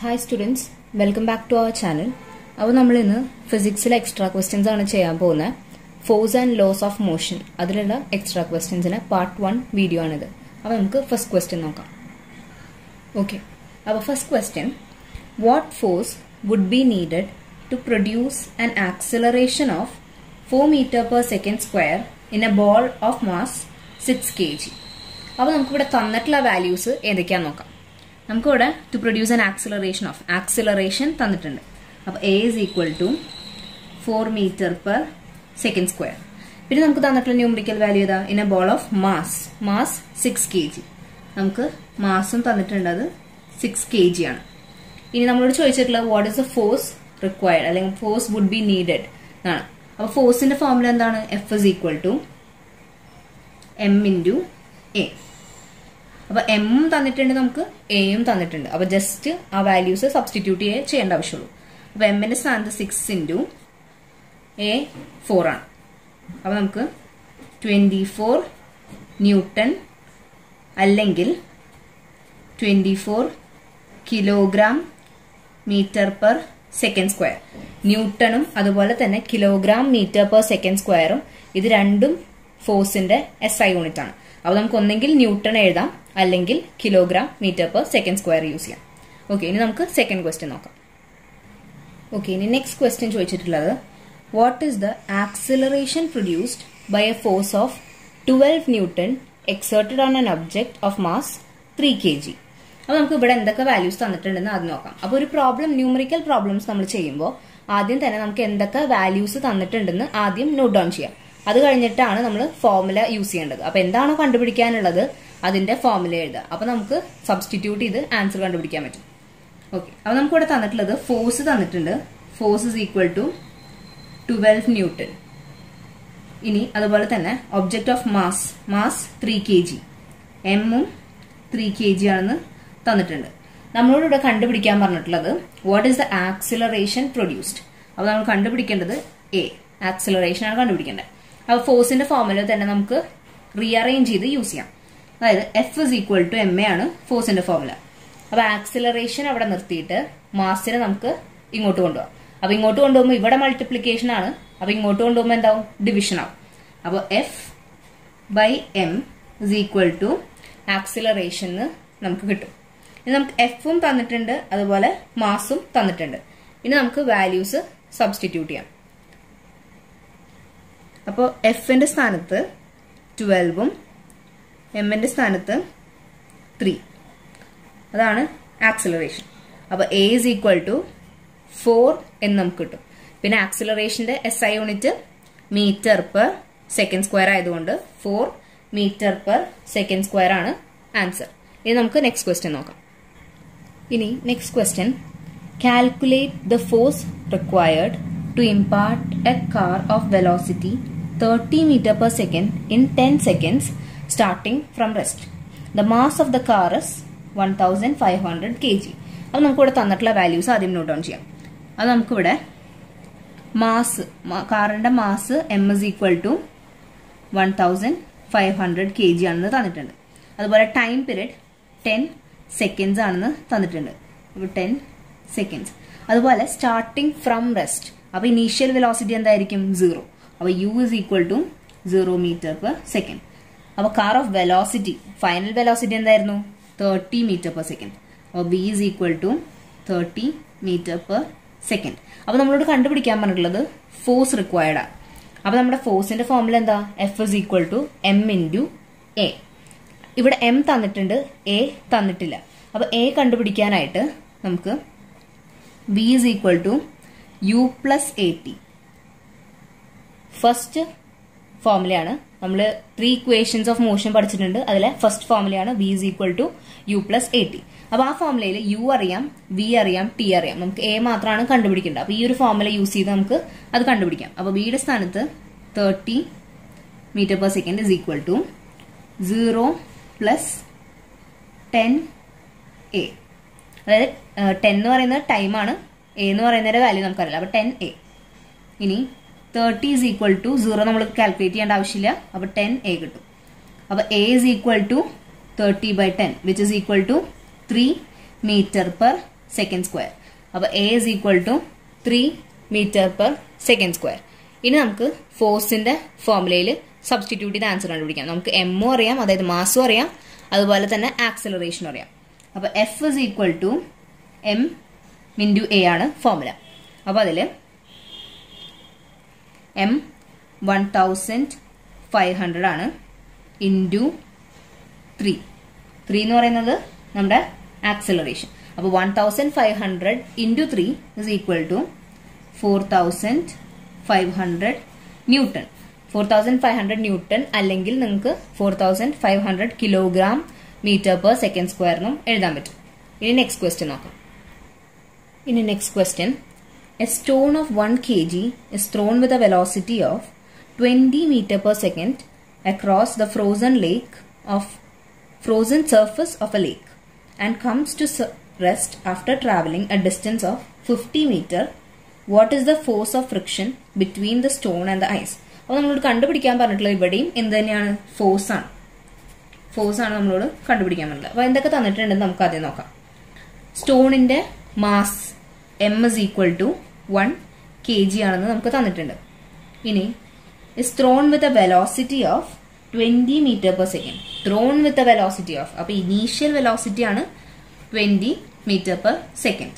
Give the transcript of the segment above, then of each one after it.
Hi students welcome back to our channel അപ്പോൾ നമ്മൾ ഇന്ന് ഫിസിക്സിലെ എക്സ്ട്രാ ക്വസ്റ്റ്യൻസ് ആണ് ചെയ്യാൻ പോകുന്നത്. Force and laws of motion അതിലുള്ള എക്സ്ട്രാ ക്വസ്റ്റ്യൻസിന് പാർട്ട് വൺ വീഡിയോ ആണിത്. അപ്പോൾ നമുക്ക് ഫസ്റ്റ് ക്വസ്റ്റ്യൻ നോക്കാം. ഓക്കെ അപ്പോൾ first question what force would be needed to produce an acceleration of four metre per second square in a ball of mass six K G അപ്പോൾ നമുക്കിവിടെ തന്നിട്ടുള്ള values ഏതൊക്കെയാണെന്ന് നോക്കാം. നമുക്കിവിടെ to produce an acceleration of acceleration തന്നിട്ടുണ്ട്. അപ്പോൾ A is equal to four metre per second square പിന്നെ നമുക്ക് തന്നിട്ടുള്ള ന്യൂമറിക്കൽ വാല്യൂ ഏതാ? In a ball of mass mass six K G നമുക്ക് മാസും തന്നിട്ടുണ്ട് അത് സിക്സ് കെ ജി ആണ്. ഇനി നമ്മളോട് ചോദിച്ചിട്ടുള്ള what is the force required അല്ലെങ്കിൽ ഫോഴ്സ് വുഡ് ബി നീഡഡ് എന്നാണ്. അപ്പോൾ ഫോഴ്സിന്റെ ഫോർമുല എന്താണ്? F is equal to M into A അപ്പൊ എമ്മും തന്നിട്ടുണ്ട് നമുക്ക് എയും തന്നിട്ടുണ്ട്. അപ്പൊ ജസ്റ്റ് ആ വാല്യൂസ് സബ്സ്റ്റിറ്റ്യൂട്ട് ചെയ്യേണ്ട ആവശ്യമുള്ളൂ. അപ്പൊ എമ്മിന്റെ സ്ഥാനത്ത് സിക്സ് ഇന്റു എ ഫോർ ആണ്. അപ്പൊ നമുക്ക് ട്വന്റി ഫോർ ന്യൂട്ടൺ അല്ലെങ്കിൽ twenty four kilogram metre per second square ന്യൂട്ടണും അതുപോലെ തന്നെ കിലോഗ്രാം മീറ്റർ പെർ സെക്കൻഡ് സ്ക്വയറും ഇത് രണ്ടും ഫോഴ്സിന്റെ എസ് ഐ യൂണിറ്റ് ആണ്. അപ്പോൾ നമുക്ക് ഒന്നെങ്കിൽ ന്യൂട്ടൺ എഴുതാം. അല്ലെങ്കിൽ kilogram metre per second square use ചെയ്യാം. ഓക്കെ ഇനി നമുക്ക് സെക്കൻഡ് ക്വസ്റ്റ്യൻ നോക്കാം. ഓക്കെ ഇനി നെക്സ്റ്റ് ക്വസ്റ്റ്യൻ ചോദിച്ചിട്ടുള്ളത് what is the acceleration produced by a force of twelve newton exerted on an object of mass three K G അപ്പോൾ നമുക്ക് ഇവിടെ എന്തൊക്കെ വാല്യൂസ് തന്നിട്ടുണ്ടെന്ന് അത് നോക്കാം. അപ്പോൾ ഒരു പ്രോബ്ലം ന്യൂമറിക്കൽ പ്രോബ്ലംസ് നമ്മൾ ചെയ്യുമ്പോൾ ആദ്യം തന്നെ നമുക്ക് എന്തൊക്കെ വാല്യൂസ് തന്നിട്ടുണ്ടെന്ന് ആദ്യം നോട്ട് ഡൗൺ ചെയ്യാം. അത് കഴിഞ്ഞിട്ടാണ് നമ്മൾ ഫോർമുല യൂസ് ചെയ്യേണ്ടത്. അപ്പൊ എന്താണോ കണ്ടുപിടിക്കാനുള്ളത്? അതിന്റെ ഫോർമുല എഴുതുക. അപ്പൊ നമുക്ക് സബ്സ്റ്റിറ്റ്യൂട്ട് ചെയ്ത് ആൻസർ കണ്ടുപിടിക്കാൻ പറ്റും. ഓക്കെ അപ്പൊ നമുക്ക് ഇവിടെ തന്നിട്ടുള്ളത് ഫോഴ്സ് തന്നിട്ടുണ്ട്. Force is equal to twelve newton ഇനി അതുപോലെ തന്നെ object of mass mass three K G എമ്മും ത്രീ കെ ജി ആണെന്ന് തന്നിട്ടുണ്ട്. നമ്മളോട് ഇവിടെ കണ്ടുപിടിക്കാൻ പറഞ്ഞിട്ടുള്ളത് what is the acceleration produced അപ്പോൾ നമ്മൾ കണ്ടുപിടിക്കേണ്ടത് എ ആക്സിലറേഷൻ ആണ് കണ്ടുപിടിക്കേണ്ടത്. അപ്പോൾ ഫോഴ്സിന്റെ ഫോർമുല തന്നെ നമുക്ക് റീഅറേഞ്ച് ചെയ്ത് യൂസ് ചെയ്യാം. അതായത് F is equal to M A ആണ് ഫോഴ്സിന്റെ ഫോർമുല അപ്പൊ ആക്സിലറേഷൻ അവിടെ നിർത്തിയിട്ട് മാസിനെ നമുക്ക് ഇങ്ങോട്ട് കൊണ്ടുപോകാം. അപ്പൊ ഇങ്ങോട്ട് കൊണ്ടുപോകുമ്പോൾ ഇവിടെ മൾട്ടിപ്ലിക്കേഷൻ ആണ്. അപ്പൊ ഇങ്ങോട്ട് കൊണ്ടുപോകുമ്പോൾ എന്താവും? ഡിവിഷൻ ആവും. അപ്പോൾ F by M is equal to acceleration നമുക്ക് കിട്ടും. ഇനി നമുക്ക് എഫും തന്നിട്ടുണ്ട് അതുപോലെ മാസും തന്നിട്ടുണ്ട്. ഇനി നമുക്ക് വാല്യൂസ് സബ്സ്റ്റിറ്റ്യൂട്ട് ചെയ്യാം. അപ്പോൾ എഫിന്റെ സ്ഥാനത്ത് ട്വൽവും എമ്മിന്റെ സ്ഥാനത്ത് ത്രീ അതാണ് ആക്സിലറേഷൻ അപ്പോൾ A is equal to four എന്ന് നമുക്ക് കിട്ടും. പിന്നെ ആക്സിലറേഷന്റെ S I unit metre per second square ആയതുകൊണ്ട് four metre per second square ആണ് ആൻസർ ഇനി നമുക്ക് നെക്സ്റ്റ് ക്വസ്റ്റ്യൻ നോക്കാം. ഇനി next question calculate the force required to impart a car of velocity 30 meter per second in 10 seconds starting from rest. The mass of the car is 1500 kg. അത് നമുക്കിവിടെ തന്നിട്ടുള്ള values ആദ്യം note down ചെയ്യാം. അത് നമുക്കിവിടെ mass കാറിന്റെ mass M is equal to one thousand five hundred K G ആണെന്ന് തന്നിട്ടുണ്ട്. അതുപോലെ ടൈം പീരീഡ് ടെൻ സെക്കൻഡ്സ് ആണെന്ന് തന്നിട്ടുണ്ട്. അപ്പോൾ ടെൻ സെക്കൻഡ്സ് അതുപോലെ സ്റ്റാർട്ടിങ് ഫ്രം റെസ്റ്റ് അപ്പോൾ ഇനീഷ്യൽ വെലോസിറ്റി എന്തായിരിക്കും? സീറോ അപ്പോൾ U is equal to zero metre per second അപ്പോൾ car of velocity final velocity എന്തായിരുന്നു? തേർട്ടി മീറ്റർ പെർ സെക്കൻഡ് അപ്പോൾ B is equal to thirty metre per second അപ്പോൾ നമ്മളോട് കണ്ടുപിടിക്കാൻ പറഞ്ഞിട്ടുള്ളത് ഫോഴ്സ് റിക്വയർഡ് ആണ് അപ്പോൾ നമ്മുടെ ഫോഴ്സിന്റെ ഫോർമുല എന്താ? F is equal to M into A ഇവിടെ എം തന്നിട്ടുണ്ട് എ തന്നിട്ടില്ല. അപ്പോൾ എ കണ്ടുപിടിക്കാനായിട്ട് നമുക്ക് B is equal to U plus A T first ഫോർമുലയാണ് നമ്മൾ ത്രീ ഇക്വേഷൻസ് ഓഫ് മോഷൻ പഠിച്ചിട്ടുണ്ട്. അതിലെ first formula V is equal to U plus A T അപ്പൊ ആ ഫോമുലയിൽ യു അറിയാം വി അറിയാം ടി അറിയാം. നമുക്ക് എ മാത്രമാണ് കണ്ടുപിടിക്കേണ്ടത്. അപ്പൊ ഈ ഒരു ഫോമുല യൂസ് ചെയ്ത് നമുക്ക് അത് കണ്ടുപിടിക്കാം. അപ്പൊ ബിയുടെ സ്ഥാനത്ത് thirty metre per second is equal to zero plus ten A അതായത് ടെൻ എന്ന് പറയുന്നത് ടൈമാണ് എ എന്ന് പറയുന്നതിന്റെ വാല്യൂ നമുക്കറിയില്ല. അപ്പൊ ടെൻ എ ഇനി thirty is equal to zero നമ്മൾ കാൽക്കുലേറ്റ് ചെയ്യേണ്ട ആവശ്യമില്ല. അപ്പോൾ ടെൻ എ കിട്ടും. അപ്പോൾ A is equal to thirty by ten which is equal to three metre per second square അപ്പോൾ A is equal to three metre per second square ഇനി നമുക്ക് ഫോഴ്സിന്റെ ഫോർമുലയിൽ സബ്സ്റ്റിറ്റ്യൂട്ട് ചെയ്ത് ആൻസർ കണ്ടുപിടിക്കാം. നമുക്ക് എംഒ അറിയാം അതായത് മാസും അറിയാം അതുപോലെ തന്നെ ആക്സലറേഷനും അറിയാം. അപ്പോൾ F is equal to M into A ആണ് ഫോർമുല അപ്പോൾ അതിൽ M one thousand five hundred ആണ് ഇന്റു ത്രീ ത്രീ എന്ന് പറയുന്നത് നമ്മുടെ ആക്സലറേഷൻ അപ്പോൾ one thousand five hundred into three is equal to four thousand five hundred newton four thousand five hundred newton അല്ലെങ്കിൽ നിങ്ങൾക്ക് four thousand five hundred kilogram metre per second സ്ക്വയറിനും എഴുതാൻ പറ്റും. ഇനി next question നോക്കാം. ഇനി next question stone of one K G is thrown with a velocity of twenty metre per second across the frozen lake of frozen surface of a lake and comes to rest after traveling a distance of 50 meter. What is the force of friction between the stone and the ice? അപ്പോൾ നമ്മളോട് കണ്ടുപിടിക്കാൻ പറഞ്ഞിട്ടുള്ളത് ഇവിടെയും എന്ത് തന്നെയാണ്? Force ആണ്. Force ആണ് നമ്മളോട് കണ്ടുപിടിക്കാൻ പറഞ്ഞത് അപ്പോൾ എന്തൊക്കെ തന്നിട്ടുണ്ടെന്ന് നമുക്ക് ആദ്യം നോക്കാം. സ്റ്റോണിന്റെ mass M is equal to one K G ആണെന്ന് നമുക്ക് തന്നിട്ടുണ്ട്. ഇനി is thrown with a velocity of twenty metre per second thrown with a velocity of അപ്പൊ ഇനീഷ്യൽ വെലോസിറ്റി ആണ് twenty metre per second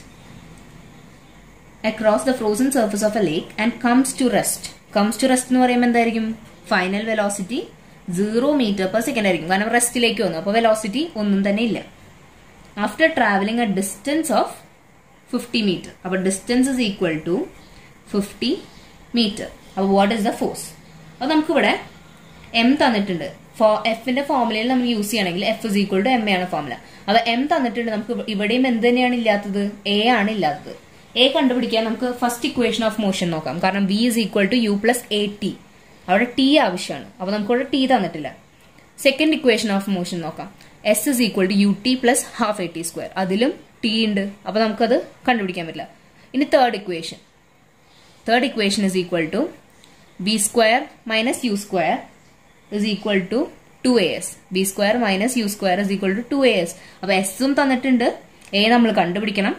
across the frozen surface of a lake and comes to rest comes to rest എന്ന് പറയുമ്പോൾ എന്തായിരിക്കും? Final velocity zero metre per second ആയിരിക്കും. കാരണം റെസ്റ്റിലേക്ക് വന്നു. അപ്പോൾ വെലോസിറ്റി ഒന്നും തന്നെ ഇല്ല. After travelling a distance of fifty metre അപ്പോൾ distance is equal to fifty metre അപ്പോൾ വാട്ട് ഇസ് ദ ഫോഴ്സ് അപ്പോൾ നമുക്കിവിടെ എം തന്നിട്ടുണ്ട്. എഫിന്റെ ഫോർമുലയിൽ നമ്മൾ യൂസ് ചെയ്യണമെങ്കിൽ F is equal to M A ആണ് ഫോർമുല അപ്പൊ എം തന്നിട്ടുണ്ട്. നമുക്ക് ഇവിടെയും എന്ത് തന്നെയാണ് ഇല്ലാത്തത്? എ ആണ് ഇല്ലാത്തത്. എ കണ്ടുപിടിക്കാൻ നമുക്ക് ഫസ്റ്റ് ഇക്വേഷൻ ഓഫ് മോഷൻ നോക്കാം. കാരണം V is equal to U plus A T അവിടെ ടി ആവശ്യമാണ്. അപ്പൊ നമുക്ക് ഇവിടെ ടി തന്നിട്ടില്ല. സെക്കൻഡ് ഇക്വേഷൻ ഓഫ് മോഷൻ നോക്കാം. S is equal to U T plus half A T square അതിലും ടി ഉണ്ട് അപ്പൊ നമുക്കത് കണ്ടുപിടിക്കാൻ പറ്റില്ല. ഇനി third equation third equation is equal to B square minus U square is equal to two A S B square minus U square is equal to two A S അപ്പൊ എസും തന്നിട്ടുണ്ട്. എ നമ്മൾ കണ്ടുപിടിക്കണം.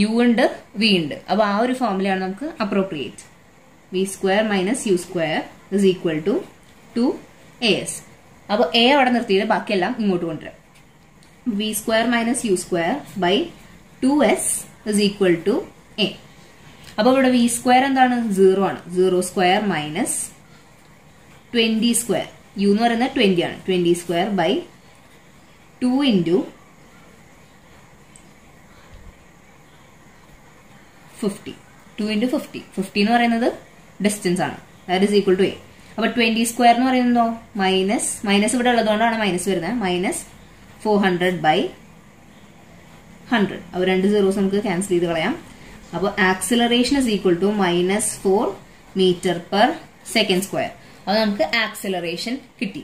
യു ഉണ്ട് V ഉണ്ട്. അപ്പോൾ ആ ഒരു ഫോർമുലയാണ് നമുക്ക് appropriate B square minus U square is equal to two A S അപ്പോൾ എ അവിടെ നിർത്തിയിട്ട് ബാക്കിയെല്ലാം ഇങ്ങോട്ട് കൊണ്ടുവരാം. V square minus U square by two S is equal to A അപ്പോൾ ഇവിടെ വി സ്ക്വയർ എന്താണ്? സീറോ ആണ്. Zero square minus twenty square U എന്ന് പറയുന്നത് ട്വന്റി ആണ്. Twenty square by two into fifty two into fifty fifty എന്ന് പറയുന്നത് distance ആണ്. That is equal to A അപ്പൊ ട്വന്റി സ്ക്വയർ എന്ന് പറയുന്നതോ മൈനസ് മൈനസ് ഇവിടെ ഉള്ളതുകൊണ്ടാണ് മൈനസ് വരുന്നത്. Minus four hundred by hundred അപ്പോൾ രണ്ട് സീറോസ് നമുക്ക് ക്യാൻസൽ ചെയ്ത് കളയാം. അപ്പോൾ acceleration is equal to minus four metre per second square അത് നമുക്ക് ആക്സിലറേഷൻ കിട്ടി.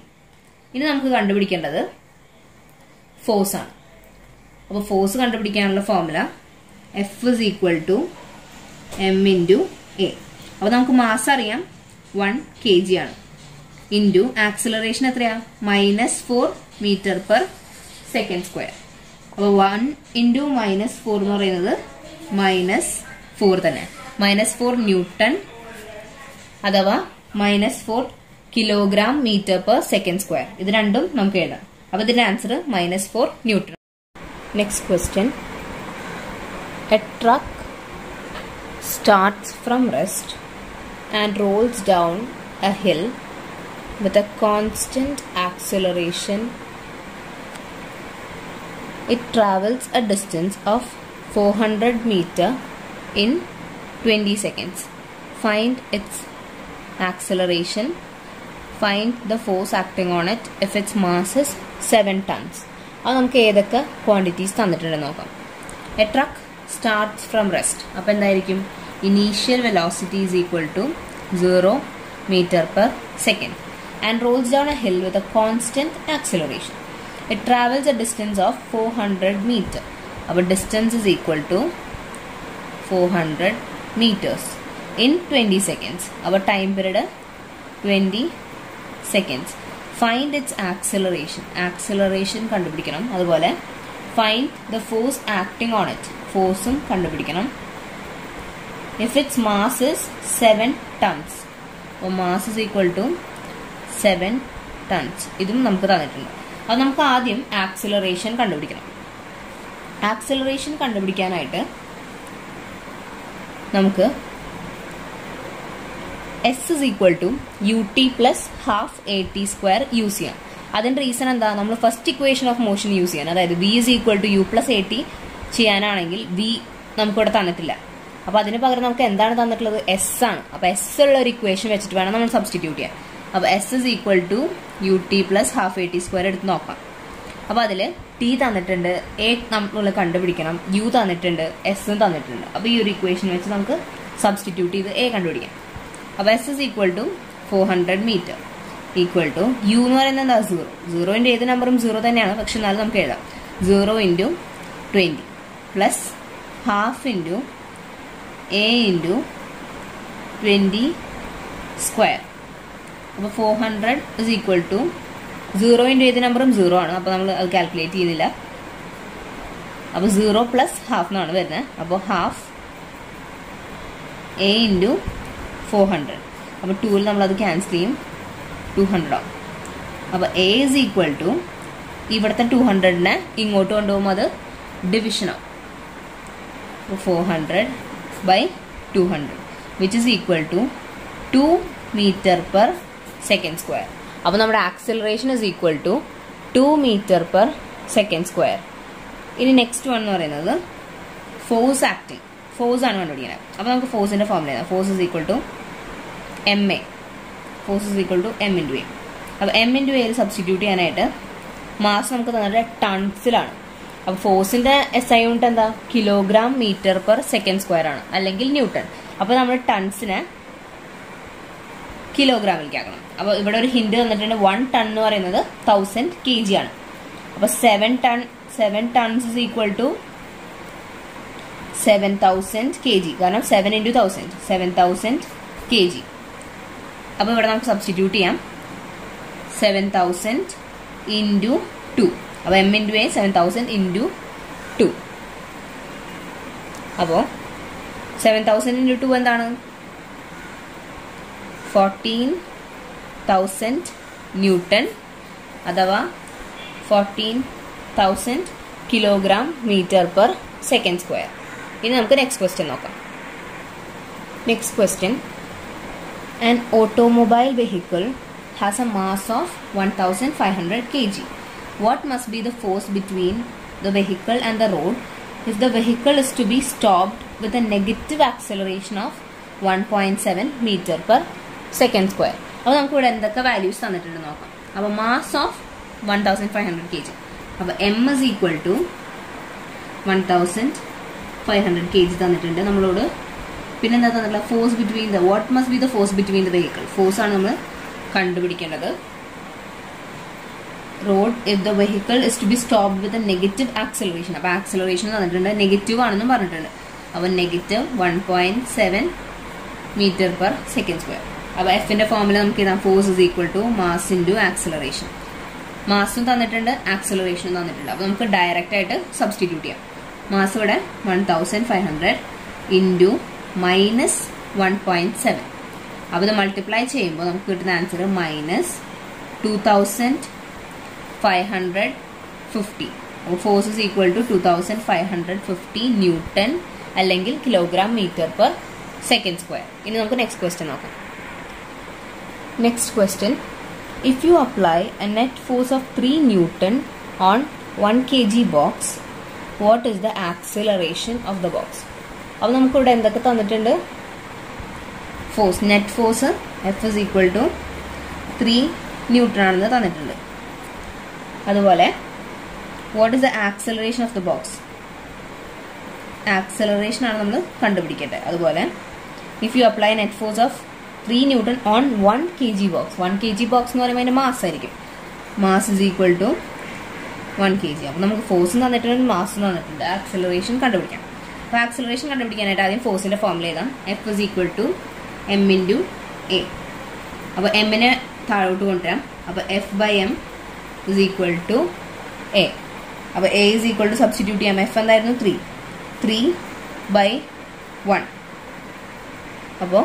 ഇനി നമുക്ക് കണ്ടുപിടിക്കേണ്ടത് ഫോഴ്സ് ആണ്. അപ്പോൾ ഫോഴ്സ് കണ്ടുപിടിക്കാനുള്ള formula F is equal to M into A അപ്പോൾ നമുക്ക് മാസ് അറിയാം. വൺ കെ ജി ആണ്. ഇന്റു ആക്സിലറേഷൻ എത്രയാ? Minus four metre per second square അപ്പോൾ വൺ ഇന്റു മൈനസ് ഫോർ എന്ന് പറയുന്നത് മൈനസ് ഫോർ തന്നെ. മൈനസ് ഫോർ ന്യൂട്ടൺ അഥവാ minus four kilogram metre per second square. ഇത് രണ്ടും നമുക്ക് എഴുതാം. അപ്പൊ ഇതിന്റെ answer minus four newton. Next question a truck starts from rest and rolls down a hill with a constant acceleration It travels a distance of 400 meter in 20 seconds. Find its acceleration. Find the force acting on it if its mass is 7 tons. അത് നമുക്ക് ഏതൊക്കെ quantities തന്നിട്ടുണ്ടെന്ന് നോക്കാം a truck starts from rest അപ്പോൾ എന്തായിരിക്കും initial velocity is equal to zero metre per second and rolls down a hill with a constant acceleration it travels a distance of 400 meter our distance is equal to 400 meters in 20 seconds our time period 20 seconds find its acceleration acceleration കണ്ടുപിടിക്കണം അതുപോലെ find the force acting on it force ഉം കണ്ടുപിടിക്കണം if its mass is 7 tons അപ്പോൾ mass is equal to 7 tons ഇതും നമുക്ക് തന്നിട്ടുണ്ട് അത് നമുക്ക് ആദ്യം ആക്സിലറേഷൻ കണ്ടുപിടിക്കണം. ആക്സിലറേഷൻ കണ്ടുപിടിക്കാനായിട്ട് നമുക്ക് S is equal to U T plus half A T square use ചെയ്യാം. അതിന്റെ റീസൺ എന്താ? നമ്മൾ first equation of motion use ചെയ്യാൻ അതായത് V is equal to U plus A T ചെയ്യാനാണെങ്കിൽ വി നമുക്കിവിടെ തന്നിട്ടില്ല. അപ്പോൾ അതിന് പകരം നമുക്ക് എന്താണ് തന്നിട്ടുള്ളത്? എസ് ആണ്. അപ്പോൾ എസ് ഉള്ള ഒരു ഇക്വേഷൻ വെച്ചിട്ട് വേണം നമ്മൾ സബ്സ്റ്റിറ്റ്യൂട്ട് ചെയ്യാൻ. അപ്പൊ S is equal to U T plus half A T square എടുത്ത് നോക്കാം. അപ്പൊ അതിൽ ടി തന്നിട്ടുണ്ട് എ നമ്മൾ കണ്ടുപിടിക്കണം യു തന്നിട്ടുണ്ട് എസും തന്നിട്ടുണ്ട്. അപ്പൊ ഈ ഒരു ഇക്വേഷൻ വെച്ച് നമുക്ക് സബ്സ്റ്റിറ്റ്യൂട്ട് ചെയ്ത് എ കണ്ടുപിടിക്കാം. അപ്പൊ S is equal to four hundred metre equal to U എന്ന് പറയുന്നത് എന്താ? സീറോ സീറോന്റെ ഏത് നമ്പറും സീറോ തന്നെയാണ്. പക്ഷെ എന്നാലും നമുക്ക് എഴുതാം. Zero into twenty plus half into A into twenty square അപ്പോൾ four hundred is equal to zero into ഏത് നമ്പറും സീറോ ആണ്. അപ്പോൾ നമ്മൾ അത് കാൽക്കുലേറ്റ് ചെയ്യുന്നില്ല അപ്പോൾ സീറോ പ്ലസ് ഹാഫ് എന്നാണ് വരുന്നത്. അപ്പോൾ half A into four hundred അപ്പോൾ ടൂവിൽ നമ്മളത് ക്യാൻസൽ ചെയ്യും. ടു ഹൺഡ്രഡ് ആവും. അപ്പോൾ എ ഇസ് ഈക്വൽ ടു ഇവിടുത്തെ ടു ഹൺഡ്രഡിനെ ഇങ്ങോട്ട് കൊണ്ടുപോകുമ്പോൾ അത് ഡിവിഷൻ ആവും. അപ്പോൾ four hundred by two hundred which is equal to two metre per second square അപ്പോൾ നമ്മുടെ acceleration is equal to two metre per second square ഇനി നെക്സ്റ്റ് വൺ എന്ന് പറയുന്നത് ഫോഴ്സ് ആക്ടിങ് ഫോഴ്സ് ആണ് കണ്ടുപിടിക്കുന്നത്. അപ്പോൾ നമുക്ക് ഫോഴ്സിന്റെ ഫോമിൽ എഴുതാം. Force is equal to M A force is equal to M into A അപ്പോൾ എം ഇന്റു എയിൽ സബ്സ്റ്റിറ്റ്യൂട്ട് ചെയ്യാനായിട്ട് മാസ് നമുക്ക് തന്നിട്ട് ടൺസിലാണ് അപ്പോൾ ഫോഴ്സിന്റെ എസ് ഐ യൂണിറ്റ് എന്താ? Kilogram metre per second square ആണ്. അല്ലെങ്കിൽ ന്യൂട്ടൺ അപ്പോൾ നമ്മൾ ടൺസിനെ കിലോഗ്രാമിലേക്ക് ആക്കണം. അപ്പോൾ ഇവിടെ ഒരു ഹിന്റ് തന്നിട്ടുണ്ട് വൺ ടൺ എന്ന് പറയുന്നത് തൗസൻഡ് കെ ജി ആണ്. അപ്പോൾ seven ton seven tons is equal to seven thousand K G കാരണം seven into thousand seven thousand K G അപ്പോൾ ഇവിടെ നമുക്ക് സബ്സ്റ്റിറ്റ്യൂട്ട് ചെയ്യാം. സെവൻ തൗസൻഡ് ഇന്റു ടു അപ്പോൾ M into A seven thousand into two അപ്പോൾ seven thousand into two എന്താണ്? Fourteen thousand newton അഥവാ fourteen thousand kilogram metre per second square ഇനി നമുക്ക് നെക്സ്റ്റ് ക്വസ്റ്റ്യൻ നോക്കാം. Next question an automobile vehicle has a mass of one thousand five hundred K G what must be the force between the vehicle and the road if the vehicle is to be stopped with a negative acceleration of one point seven metre per second square അപ്പോൾ നമുക്ക് ഇവിടെ എന്തൊക്കെ values തന്നിട്ടുണ്ട് നോക്കാം. അപ്പോൾ mass of one thousand five hundred K G അപ്പോൾ M is equal to one thousand five hundred K G തന്നിട്ടുണ്ട് നമ്മളോട്. പിന്നെ പിന്നെന്താ തന്നിട്ടുള്ള force between the what must be the force between the vehicle force ആണ് നമ്മൾ കണ്ടുപിടിക്കേണ്ടത്. Road if the vehicle is to be stop with negative acceleration അപ്പോൾ acceleration തന്നിട്ടുണ്ട്. നെഗറ്റീവ് ആണെന്നും പറഞ്ഞിട്ടുണ്ട്. അപ്പോൾ negative one point seven metre per second square അപ്പോൾ എഫിന്റെ ഫോമിൽ നമുക്ക് ഇതാ force is equal to mass into acceleration മാസും തന്നിട്ടുണ്ട് ആക്സലറേഷനും തന്നിട്ടുണ്ട്. അപ്പോൾ നമുക്ക് ഡയറക്റ്റ് ആയിട്ട് സബ്സ്റ്റിറ്റ്യൂട്ട് ചെയ്യാം. മാസ് ഇവിടെ one thousand five hundred into minus one point seven അപ്പോൾ ഇത് മൾട്ടിപ്ലൈ ചെയ്യുമ്പോൾ നമുക്ക് കിട്ടുന്ന answer minus two thousand five hundred fifty അപ്പോൾ force is equal to two thousand five hundred fifty newton അല്ലെങ്കിൽ kilogram metre per second square ഇനി നമുക്ക് next question നോക്കാം. Next question. If you apply a net force of three newton on one K G box what the the of the box അപ്പോൾ നമുക്കിവിടെ എന്തൊക്കെ തന്നിട്ടുണ്ട്? Force net force F is equal to three newton ആണെന്ന് തന്നിട്ടുണ്ട്. അതുപോലെ what is the acceleration of the box acceleration ആണ് നമ്മൾ കണ്ടുപിടിക്കേണ്ടത്. അതുപോലെ if you apply net force of three newton on one K G box one K G box എന്ന് പറയുമ്പോൾ അതിന്റെ മാസ് ആയിരിക്കും. Mass is equal to one K G അപ്പോൾ നമുക്ക് ഫോഴ്സ് തന്നിട്ടുണ്ട് മാസ് തന്നിട്ടുണ്ട്. ആക്സലറേഷൻ കണ്ടുപിടിക്കാം. അപ്പോൾ ആക്സലറേഷൻ കണ്ടുപിടിക്കാനായിട്ട് ആദ്യം ഫോഴ്സിന്റെ ഫോമിൽ എഴുതാം. F is equal to M into A അപ്പോൾ എമ്മിനെ താഴോട്ട് കൊണ്ടുവരാം. അപ്പോൾ F by M is equal to A അപ്പോൾ A is equal to substitute ചെയ്യാം എഫ് എന്തായിരുന്നു? ത്രീ ത്രീ ബൈ വൺ അപ്പോൾ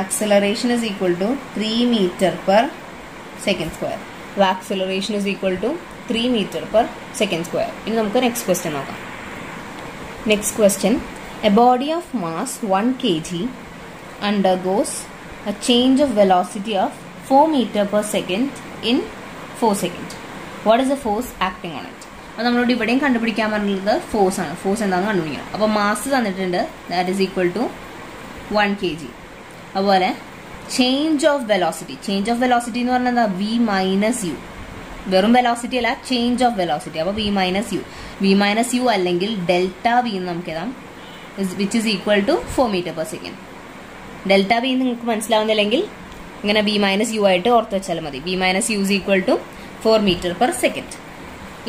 acceleration is equal to three metre per second square അപ്പോൾ is equal to three metre per second square ഇനി നമുക്ക് next question നോക്കാം. Next question a body of mass one K G undergoes a change of velocity of 4 meter per second in 4 seconds. What is the force acting on it അപ്പോൾ നമ്മളോട് ഇവിടെയും കണ്ടുപിടിക്കാൻ പറഞ്ഞിട്ടുള്ളത് force ആണ്. Force എന്താണെന്ന് കണ്ടുപിടിക്കണം. അപ്പോൾ മാസ് തന്നിട്ടുണ്ട്. That is equal to one K G അതുപോലെ change of velocity change of velocity എന്ന് പറഞ്ഞാൽ എന്താ? വി മൈനസ് യു വെറും വെലോസിറ്റി അല്ല ചേഞ്ച് ഓഫ് വെലോസിറ്റി അപ്പോൾ V minus U V minus U അല്ലെങ്കിൽ ഡെൽറ്റ വി എന്ന് നമുക്ക് എഴുതാം. Which is equal to four metre per second delta V നിങ്ങൾക്ക് മനസ്സിലാവുന്നില്ലെങ്കിൽ ഇങ്ങനെ ബി മൈനസ് യു ആയിട്ട് ഓർത്ത് വെച്ചാൽ മതി. B minus U is equal to four metre per second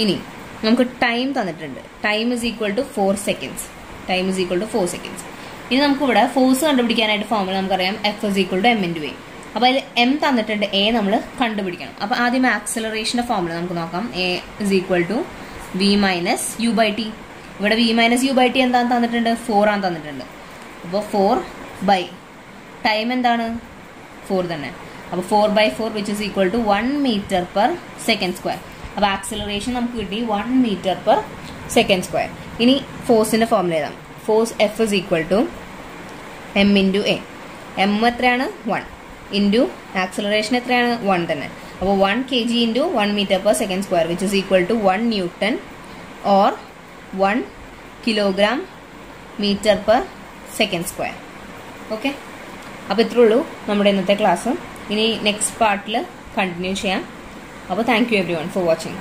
ഇനി നമുക്ക് ടൈം തന്നിട്ടുണ്ട്. Time is equal to four seconds time is equal to four seconds ഇനി നമുക്കിവിടെ ഫോഴ്സ് കണ്ടുപിടിക്കാനായിട്ട് ഫോർമുല നമുക്കറിയാം F is equal to M into A അപ്പോൾ അതിൽ M തന്നിട്ടുണ്ട് എ നമ്മൾ കണ്ടുപിടിക്കണം. അപ്പോൾ ആദ്യം ആക്സലറേഷന്റെ ഫോർമുല നമുക്ക് നോക്കാം. A is equal to V minus U by T ഇവിടെ V minus U by T എന്താണ് തന്നിട്ടുണ്ട്? ഫോർ ആണ് തന്നിട്ടുണ്ട്. അപ്പോൾ ഫോർ ബൈ ടൈം എന്താണ്? ഫോർ തന്നെ. അപ്പോൾ four by four which is equal to one metre per second square അപ്പോൾ ആക്സിലറേഷൻ നമുക്ക് കിട്ടി one metre per second square ഇനി ഫോഴ്സിന്റെ ഫോർമുല എഴുതാം. Force F is equal to M into A M എത്രയാണ്? വൺ ഇന്റു ആക്സലറേഷൻ എത്രയാണ്? One തന്നെ. അപ്പോൾ one K G into one metre per second square which is equal to one newton or one kilogram metre per second square okay അപ്പോൾ ഇത്രേ ഉള്ളൂ നമ്മുടെ ഇന്നത്തെ class ഇനി നെക്സ്റ്റ് പാർട്ടിൽ കണ്ടിന്യൂ ചെയ്യാം. അപ്പോൾ thank you everyone for watching